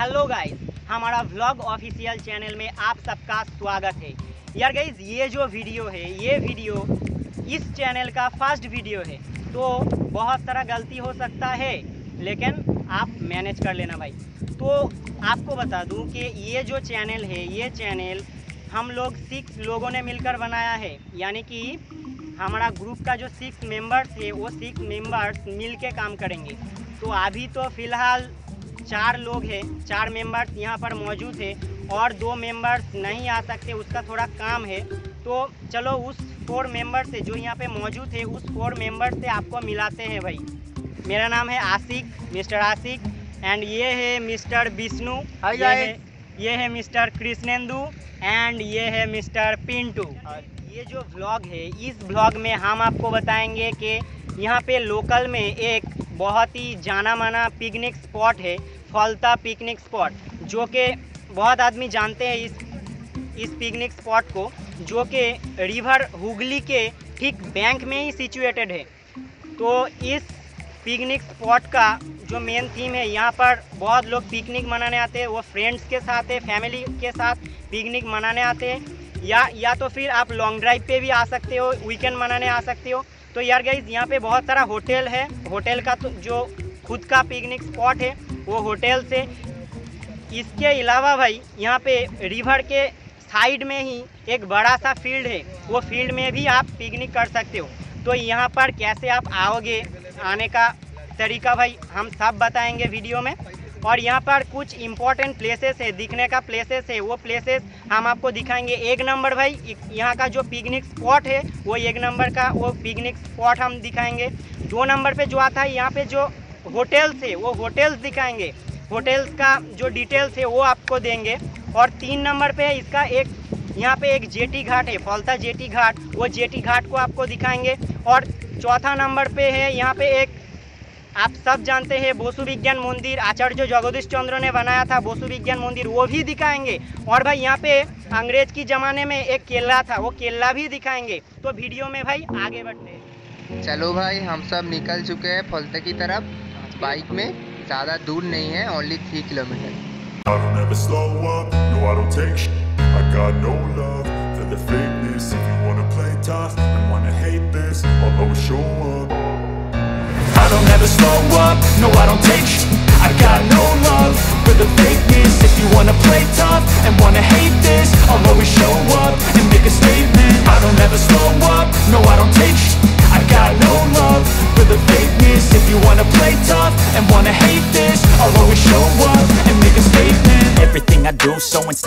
Hello guys हमारा vlog official channel में आप सबका स्वागत है। यार गाइस ये जो वीडियो है, ये वीडियो इस चैनल का फ़र्स्ट वीडियो है। तो बहुत सारा गलती हो सकता है, लेकिन आप मैनेज कर लेना भाई। तो आपको बता दूँ कि ये जो चैनल है, ये चैनल हम लोग सिक्स लोगों ने मिलकर बनाया है। यानी कि हमारा ग्रुप का जो सिक्स मेंबर्स है, वो सिक्स मेंबर्स मिल के काम करेंगे। तो अभी तो फ़िलहाल चार लोग हैं चार मेंबर्स यहाँ पर मौजूद है और दो मेंबर्स नहीं आ सकते उसका थोड़ा काम है। तो चलो उस फोर मेंबर से जो यहाँ पे मौजूद है उस फोर मेंबर से आपको मिलाते हैं भाई। मेरा नाम है आशिक मिस्टर आशिक एंड ये है मिस्टर विष्णु ये है ये है मिस्टर कृष्णेंदु एंड ये है मिस्टर पिंटू। ये जो ब्लॉग है इस ब्लॉग में हम आपको बताएँगे कि यहाँ पे लोकल में एक बहुत ही जाना माना पिकनिक स्पॉट है, फलता पिकनिक स्पॉट जो कि बहुत आदमी जानते हैं इस इस पिकनिक स्पॉट को, जो कि रिवर हुगली के ठीक बैंक में ही सिचुएटेड है। तो इस पिकनिक स्पॉट का जो मेन थीम है, यहाँ पर बहुत लोग पिकनिक मनाने आते हैं, वो फ्रेंड्स के साथ है फैमिली के साथ पिकनिक मनाने आते हैं, या या तो फिर आप लॉन्ग ड्राइव पे भी आ सकते हो वीकेंड मनाने आ सकते हो तो यार गाइज़ यहाँ पे बहुत सारा होटल है। होटल का तो जो खुद का पिकनिक स्पॉट है, वो होटल से। इसके अलावा भाई, यहाँ पे रिवर के साइड में ही एक बड़ा सा फ़ील्ड है। वो फ़ील्ड में भी आप पिकनिक कर सकते हो। तो यहाँ पर कैसे आप आओगे, आने का तरीका भाई, हम सब बताएँगे वीडियो में। और यहाँ पर कुछ इम्पोर्टेंट प्लेसेस है, दिखने का प्लेसेस है, वो प्लेसेस हम आपको दिखाएँगे। एक नंबर भाई, यहाँ का जो पिकनिक स्पॉट है, वो एक नंबर का, वो पिकनिक स्पॉट हम दिखाएँगे। दो नंबर पे जो आता है, यहाँ पे जो होटल्स है, वो होटल्स दिखाएँगे। होटल्स का जो डिटेल्स है, वो आपको देंगे। और तीन नंबर पे इसका एक, यहाँ पे एक जेटी घाट है, फलता जेटी घाट, वो जेटी घाट को आपको दिखाएँगे। और चौथा नंबर पे है, यहाँ पे एक आप सब जानते हैं बोसु विज्ञान मंदिर आचार्य जगदीश चंद्र ने बनाया था बोसु विज्ञान मंदिर वो भी दिखाएँगे। और भाई यहाँ पे अंग्रेज़ की ज़माने में एक केला था वो केला भी दिखाएँगे। तो वीडियो में भाई आगे बढ़ते हैं। चलो भाई हम सब निकल चुके हैं फलते की तरफ़। बाइक में ज़्यादा दूर नहीं है only three kilometre the fakeness. If you wanna play tough and wanna hate this I'll always show up. I don't ever slow up, no I don't take sh- I got no love for the fakeness. If you wanna play tough and wanna hate this I'll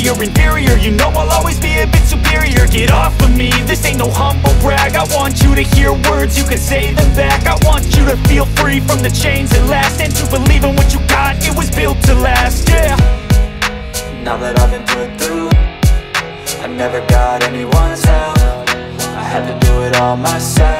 fake Inferior, you know I'll always be a bit superior. Get off of me, this ain't no humble brag. I want you to hear words, you can say them back. I want you to feel free from the chains that last And to believe in what you got, it was built to last, yeah. Now that I've been put through I never got anyone's help. I had to do it all myself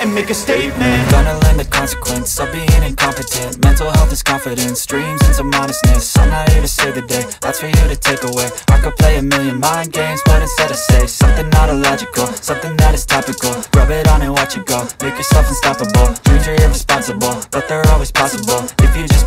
and make a statement. Gonna learn the consequence of being incompetent. Mental health is confidence, dreams and some honestness I'm not here to save the day, that's for you to take away. I could play a million mind games, but instead I say Something not illogical, something that is topical. Rub it on and watch it go, make yourself unstoppable. Dreams are irresponsible, but they're always possible. If you just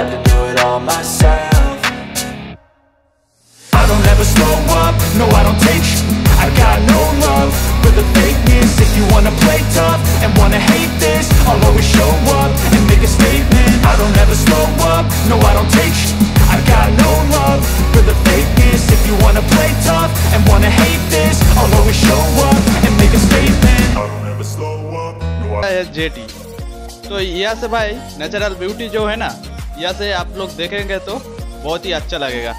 had to do it all myself. I don't ever slow up, no I don't take sh I got no love for the fakeness. If you wanna play tough and wanna hate this I'll always show up and make a statement. I don't ever slow up, no I don't take sh I got no love for the fakeness. If you wanna play tough and wanna hate this I'll always show up and make a statement. I don't ever slow up, no I... jetty तो यहाँ से भाई natural beauty जो है ना यहाँ से आप लोग देखेंगे तो बहुत ही अच्छा लगेगा।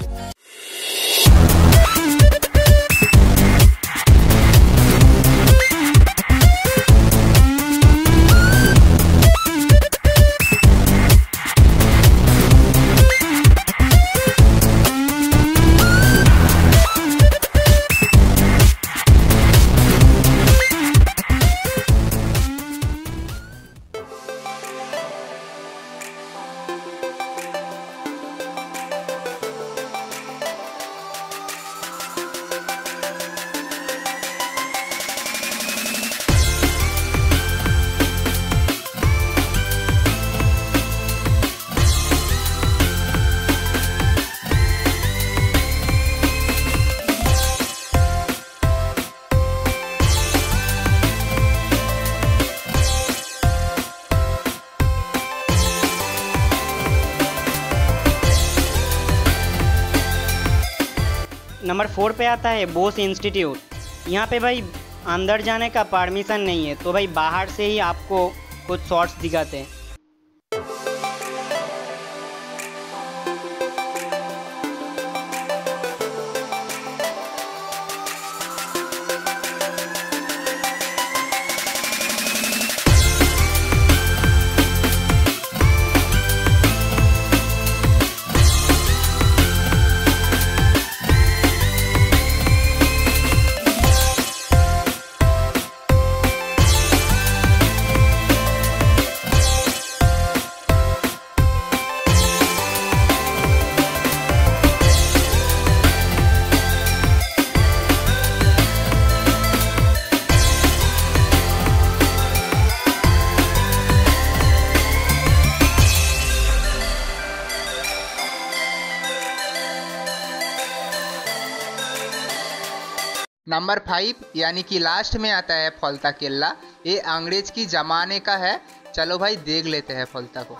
नंबर फोर पे आता है, बोस इंस्टीट्यूट। यहाँ पे भाई अंदर जाने का परमिशन नहीं है तो भाई बाहर से ही आपको कुछ शॉर्ट्स दिखाते हैं। नंबर फाइव, यानी कि लास्ट में आता है फलता केल्ला ये अंग्रेज़ की जमाने का है। चलो भाई, देख लेते हैं फलता को।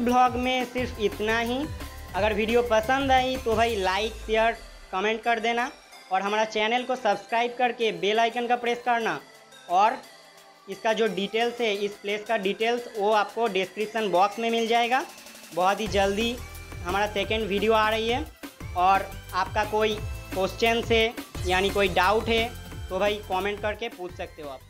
ब्लॉग में सिर्फ़ इतना ही। अगर वीडियो पसंद आई तो भाई लाइक शेयर कमेंट कर देना और हमारा चैनल को सब्सक्राइब करके बेल आइकन का प्रेस करना। और इसका जो डिटेल्स है, इस प्लेस का डिटेल्स वो आपको डिस्क्रिप्शन बॉक्स में मिल जाएगा। बहुत ही जल्दी हमारा सेकेंड वीडियो आ रही है और आपका कोई क्वेश्चन है, यानी कोई डाउट है तो भाई कमेंट करके पूछ सकते हो आप।